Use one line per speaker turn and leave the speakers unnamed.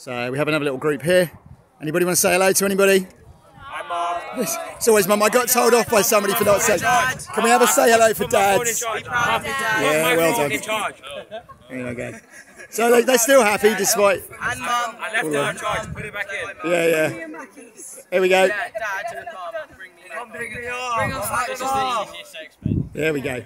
So we have another little group here. Anybody want to say hello to anybody?
Hi, Mum.
It's always mum. I got told off by somebody for not saying. Can we have a say hello for
Dad?
Yeah, well done. There you go. So they, they're still happy despite.
And mum.
I left her in charge. Put it back in.
Yeah, yeah. Here we go.
Dad to the. Bring me.
up.
Bring us back to.
There we go.